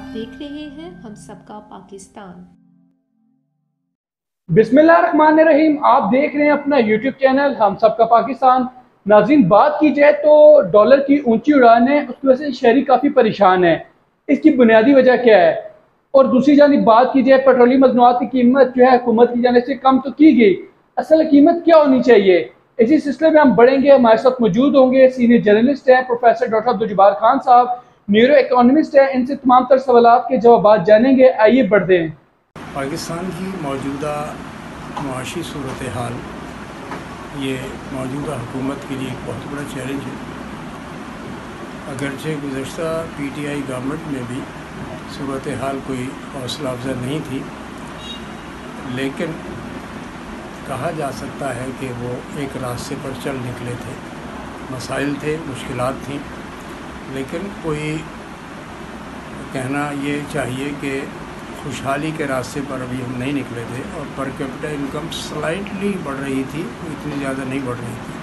आप देख रहे हैं हम सबका पाकिस्तान। बिस्मिल्लाहिर्रहमानिर्रहीम, आप देख रहे हैं अपना यूट्यूब चैनल हम सबका पाकिस्तान। नाजिन बात की जाए तो डॉलर की ऊँची उड़ान है, उसकी वजह से शहरी काफ़ी परेशान है। इसकी बुनियादी वजह क्या है? और दूसरी जानी बात की जाए, पेट्रोलियम मजनूआत की कीमत जो है हुकूमत की जाने से कम तो की गई। असल कीमत क्या होनी चाहिए? इसी सिलसिले में हम बढ़ेंगे, हमारे साथ मौजूद होंगे सीनियर जर्नलिस्ट हैं प्रोफेसर डॉक्टर अब्दुल खान साहब। न्यूरो इकोनॉमिस्ट है, इनसे तमाम तर सवाल के जवाब जानेंगे। आइए बढ़ते हैं। पाकिस्तान की मौजूदा मुआशी सूरत हाल ये मौजूदा हुकूमत के लिए एक बहुत बड़ा चैलेंज है। अगरचे गुज्त पी टी आई गवर्नमेंट में भी सूरत हाल कोई हौसला अफजा नहीं थी, लेकिन कहा जा सकता है कि वो एक रास्ते पर चल निकले थे। मसाइल थे मुश्किल थी। लेकिन कोई कहना ये चाहिए कि खुशहाली के रास्ते पर अभी हम नहीं निकले थे और पर कैपिटल इनकम स्लाइटली बढ़ रही थी, इतनी ज़्यादा नहीं बढ़ रही थी।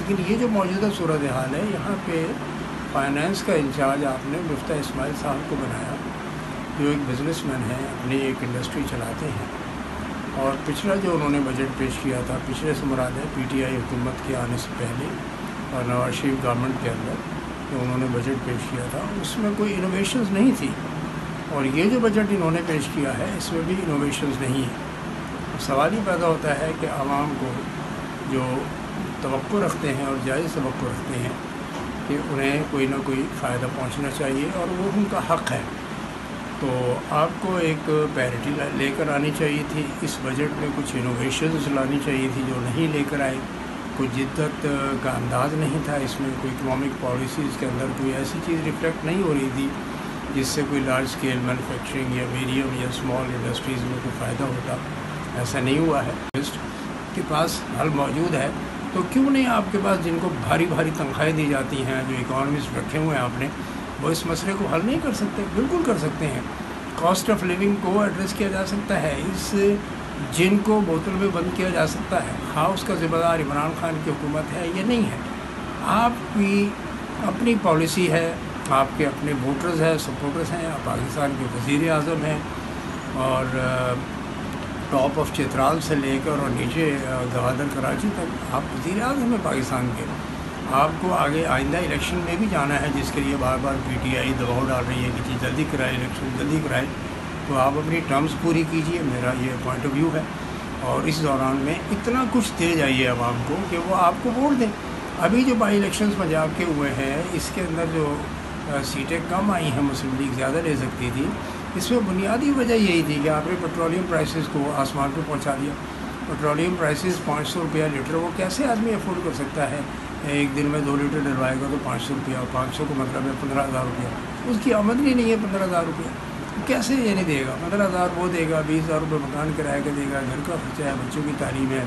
लेकिन ये जो मौजूदा सूरत हाल है, यहाँ पे फाइनेंस का इंचार्ज आपने मुफ्ता इसमाइल साहब को बनाया, जो एक बिज़नेसमैन है, अपनी एक इंडस्ट्री चलाते हैं। और पिछला जो उन्होंने बजट पेश किया था, पिछले से मुराद है पीटीआई हुकूमत के आने से पहले और नवाज़ शरीफ गवर्नमेंट के अंदर। जो उन्होंने बजट पेश किया था, उसमें कोई इनोवेशंस नहीं थी। और ये जो बजट इन्होंने पेश किया है, इसमें भी इनोवेशंस नहीं है। सवाल ही पैदा होता है कि आवाम को जो तो रखते हैं और जायज़ तो रखते हैं, कि उन्हें कोई ना कोई फ़ायदा पहुँचना चाहिए और वो उनका हक़ है। तो आपको एक पैरिटी लेकर आनी चाहिए थी, इस बजट में कुछ इनोवेशंस लानी चाहिए थी जो नहीं लेकर आए। कोई जिद्दत का अंदाज़ नहीं था इसमें कोई इकनॉमिक पॉलिसीज़ के अंदर कोई ऐसी चीज़ रिफ्लेक्ट नहीं हो रही थी, जिससे कोई लार्ज स्केल मैनुफैक्चरिंग या मीडियम या स्मॉल इंडस्ट्रीज़ में कोई फ़ायदा होता। ऐसा नहीं हुआ है। के पास हल मौजूद है तो क्यों नहीं आपके पास जिनको भारी भारी तनख्वाहें दी जाती हैं, जो इकोनॉमिस्ट रखे हुए हैं आपने, वो इस मसले को हल नहीं कर सकते? बिल्कुल कर सकते हैं। कॉस्ट ऑफ़ लिविंग को एड्रेस किया जा सकता है। इस जिनको बोतल में बंद किया जा सकता है हाँ उसका ज़िम्मेदार इमरान खान की हुकूमत है या नहीं है। आपकी अपनी पॉलिसी है, आपके अपने वोटर्स हैं, सपोर्टर्स हैं, आप पाकिस्तान के वज़ी अजम हैं और टॉप ऑफ़ चित्राल से लेकर और नीचे गवादर कराची तक आप वज़ी अजम हैं पाकिस्तान के। आपको आगे आइंदा इलेक्शन में भी जाना है, जिसके लिए बार बार पी टी आई दबाव डाल रही है कि जल्दी कराए, इलेक्शन जल्दी कराए। तो आप अपनी टर्म्स पूरी कीजिए, मेरा ये पॉइंट ऑफ़ व्यू है। और इस दौरान में इतना कुछ दे जाइए आवाम को कि वो आपको वोट दें। अभी जो बाई इलेक्शंस पंजाब के हुए हैं, इसके अंदर जो सीटें कम आई हैं, मुस्लिम लीग ज़्यादा ले सकती थी। इसमें बुनियादी वजह यही थी कि आपने पेट्रोलियम प्राइसेस को आसमान पर पहुँचा दिया। पेट्रोलियम प्राइसेस पाँच सौ रुपया लीटर, वो कैसे आदमी अफोर्ड कर सकता है? एक दिन में दो लीटर डलवाएगा तो पाँच सौ रुपया और पाँच सौ को मतलब है पंद्रह हज़ार रुपया। उसकी आमदनी नहीं है पंद्रह हज़ार रुपया। कैसे ये नहीं देगा? पंद्रह हज़ार वो देगा, बीस हज़ार रुपये मकान किराए का देगा, घर का खर्चा है, बच्चों की तालीम है,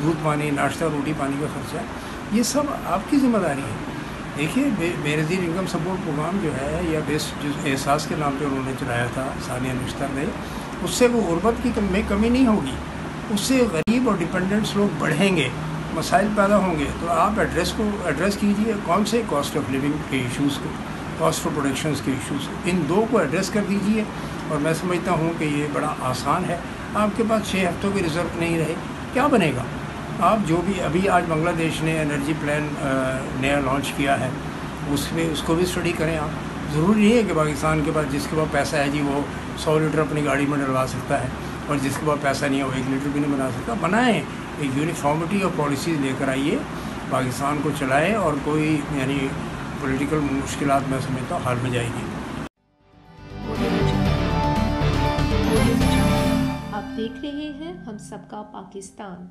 दूध पानी, नाश्ता, रोटी पानी का खर्चा है। ये सब आपकी ज़िम्मेदारी है। देखिए बेनज़ीर इनकम सपोर्ट प्रोग्राम जो है, या बेस्ट जो एहसास के नाम पे उन्होंने चलाया था, सानिया निश्तर ने, उससे वो गुरबत की कम, में कमी नहीं होगी। उससे गरीब और डिपेंडेंट्स लोग बढ़ेंगे, मसाइल पैदा होंगे। तो आप एड्रेस को, एड्रेस कीजिए, कौन से कॉस्ट ऑफ़ लिविंग के इश्यूज़ को। कॉस्ट ऑफ़ प्रोडक्शन के इशूज़ इन दो को एड्रेस कर दीजिए और मैं समझता हूँ कि ये बड़ा आसान है। आपके पास छः हफ्तों के रिज़र्व नहीं रहे, क्या बनेगा? आप जो भी अभी आज बांग्लादेश ने एनर्जी प्लान नया लॉन्च किया है, उसमें, उसको भी स्टडी करें आप। ज़रूरी नहीं है कि पाकिस्तान के पास जिसके पास पैसा है जी, वो सौ लीटर अपनी गाड़ी में डलवा सकता है और जिसके पास पैसा नहीं है, वो एक लीटर भी नहीं बना सकता। बनाएँ, एक यूनिफॉर्मिटी और पॉलिसीज़ लेकर आइए, पाकिस्तान को चलाएँ और कोई, यानी पॉलिटिकल मुश्किल मैं समझता हूँ, हल में जाएगी। आप देख रहे हैं हम सबका पाकिस्तान।